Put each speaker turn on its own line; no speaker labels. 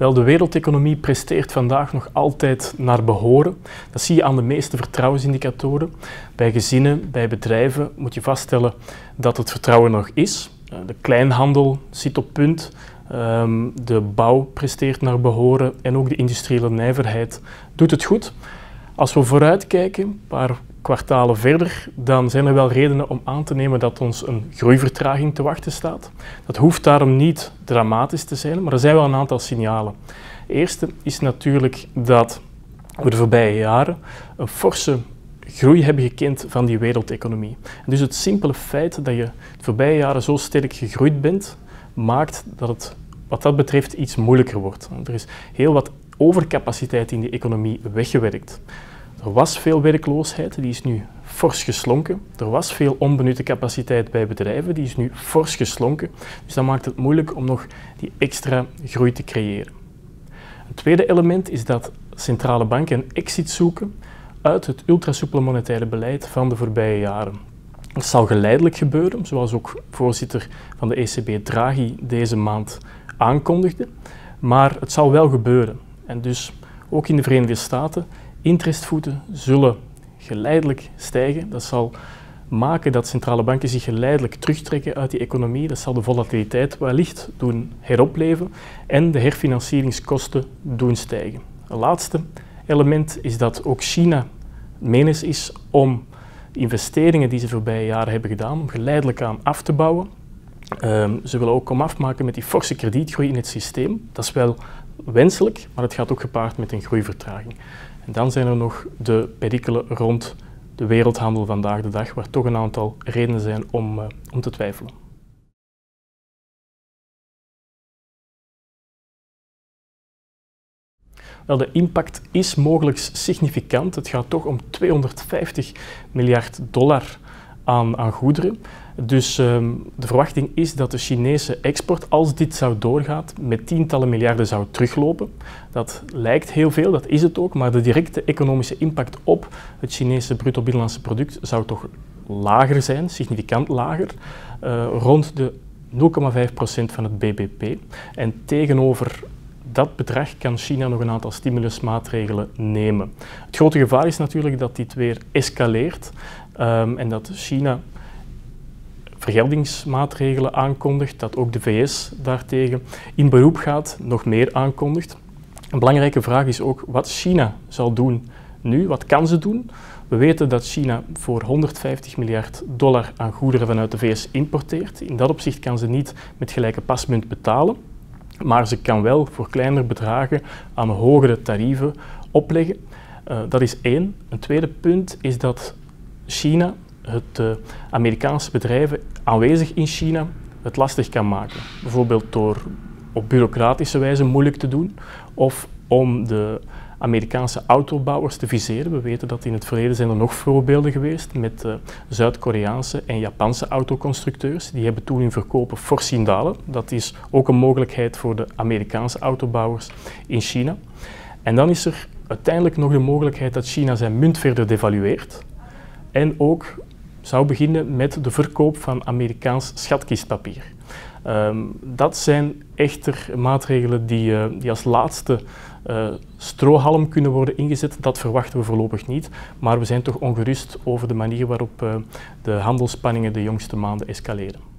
Wel, de wereldeconomie presteert vandaag nog altijd naar behoren. Dat zie je aan de meeste vertrouwensindicatoren. Bij gezinnen, bij bedrijven moet je vaststellen dat het vertrouwen nog is. Eh, de kleinhandel zit op punt. Ehm, de bouw presteert naar behoren en ook de industriële nijverheid doet het goed. Als we vooruitkijken, een paar kwartalen verder, dan zijn er wel redenen om aan te nemen dat ons een groeivertraging te wachten staat. Dat hoeft daarom niet dramatisch te zijn, maar er zijn wel een aantal signalen. Het eerste is natuurlijk dat we de voorbije jaren een forse groei hebben gekend van die wereldeconomie. Dus het simpele feit dat je de voorbije jaren zo sterk gegroeid bent, maakt dat het wat dat betreft iets moeilijker wordt. Er is heel wat overcapaciteit in die economie weggewerkt. Er was veel werkloosheid, die is nu fors geslonken. Er was veel onbenutte capaciteit bij bedrijven, die is nu fors geslonken. Dus dat maakt het moeilijk om nog die extra groei te creëren. Een tweede element is dat centrale banken een exit zoeken uit het ultrasoepele monetaire beleid van de voorbije jaren. Dat zal geleidelijk gebeuren, zoals ook voorzitter van de ECB Draghi deze maand aankondigde, maar het zal wel gebeuren. En dus ook in de Verenigde Staten Interestvoeten zullen geleidelijk stijgen. Dat zal maken dat centrale banken zich geleidelijk terugtrekken uit die economie. Dat zal de volatiliteit wellicht doen heropleven en de herfinancieringskosten doen stijgen. Het laatste element is dat ook China menens is om investeringen die ze voorbije jaren hebben gedaan, geleidelijk aan af te bouwen. Ehm, ze willen ook om afmaken met die forse kredietgroei in het systeem. Dat is wel wenselijk, maar het gaat ook gepaard met een groeivertraging. En dan zijn er nog de perikelen rond de wereldhandel vandaag de dag, waar toch een aantal redenen zijn om, uh, om te twijfelen. Wel, de impact is mogelijk significant. Het gaat toch om 250 miljard dollar aan, aan goederen. Dus um, de verwachting is dat de Chinese export, als dit zou doorgaan, met tientallen miljarden zou teruglopen. Dat lijkt heel veel, dat is het ook, maar de directe economische impact op het Chinese bruto binnenlandse product zou toch lager zijn, significant lager, uh, rond de 0,5% van het BBP. En tegenover dat bedrag kan China nog een aantal stimulusmaatregelen nemen. Het grote gevaar is natuurlijk dat dit weer escaleert um, en dat China vergeldingsmaatregelen aankondigt, dat ook de VS daartegen in beroep gaat, nog meer aankondigt. Een belangrijke vraag is ook wat China zal doen nu, wat kan ze doen? We weten dat China voor 150 miljard dollar aan goederen vanuit de VS importeert. In dat opzicht kan ze niet met gelijke pasmunt betalen, maar ze kan wel voor kleinere bedragen aan hogere tarieven opleggen. Uh, dat is één. Een tweede punt is dat China het uh, Amerikaanse bedrijven aanwezig in China het lastig kan maken. Bijvoorbeeld door op bureaucratische wijze moeilijk te doen of om de Amerikaanse autobouwers te viseren. We weten dat in het verleden zijn er nog voorbeelden geweest met uh, Zuid-Koreaanse en Japanse autoconstructeurs. Die hebben toen hun verkopen fors dalen. Dat is ook een mogelijkheid voor de Amerikaanse autobouwers in China. En dan is er uiteindelijk nog de mogelijkheid dat China zijn munt verder devalueert en ook zou beginnen met de verkoop van Amerikaans schatkistpapier. Um, dat zijn echter maatregelen die, uh, die als laatste uh, strohalm kunnen worden ingezet. Dat verwachten we voorlopig niet, maar we zijn toch ongerust over de manier waarop uh, de handelsspanningen de jongste maanden escaleren.